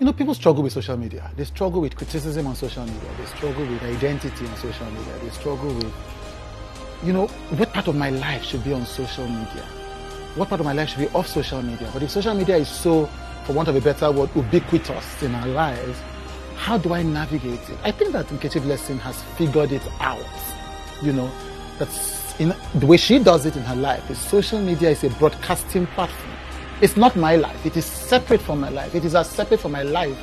You know, people struggle with social media. They struggle with criticism on social media. They struggle with identity on social media. They struggle with, you know, what part of my life should be on social media? What part of my life should be off social media? But if social media is so, for want of a better word, ubiquitous in our lives, how do I navigate it? I think that Nkechi Blessing has figured it out. You know, that's in the way she does it in her life. Is social media is a broadcasting platform. It's not my life. It is separate from my life. It is as separate from my life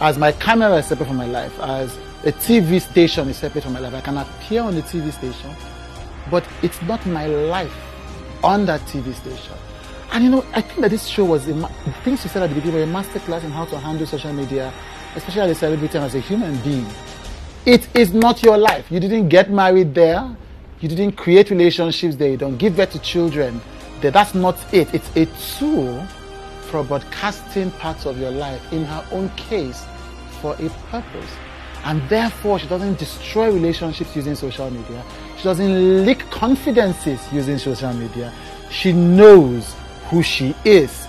as my camera is separate from my life, as a TV station is separate from my life. I can appear on the TV station, but it's not my life on that TV station. And you know, I think that this show was a, the things you said at the beginning were a masterclass in how to handle social media, especially as a celebrity and as a human being. It is not your life. You didn't get married there. You didn't create relationships there. You don't give birth to children That's not it. It's a tool for broadcasting parts of your life in her own case for a purpose. And therefore, she doesn't destroy relationships using social media. She doesn't leak confidences using social media. She knows who she is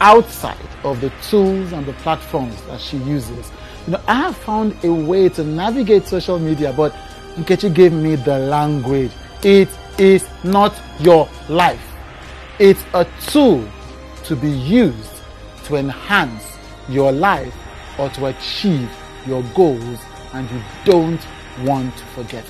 outside of the tools and the platforms that she uses. You know, I have found a way to navigate social media, but Nkechi gave me the language. It is not your life. It's a tool to be used to enhance your life or to achieve your goals, and you don't want to forget.